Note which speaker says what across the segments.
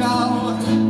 Speaker 1: 好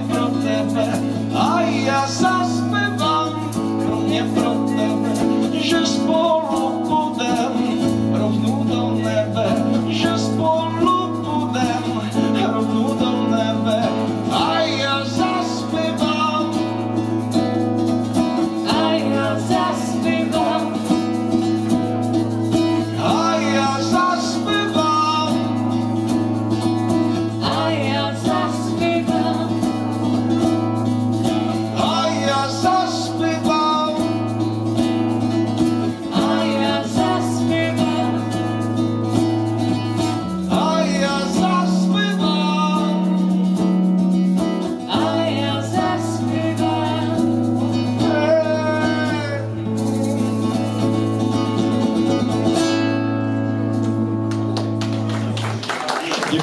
Speaker 1: från henne. Aj, jag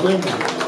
Speaker 1: Obrigado.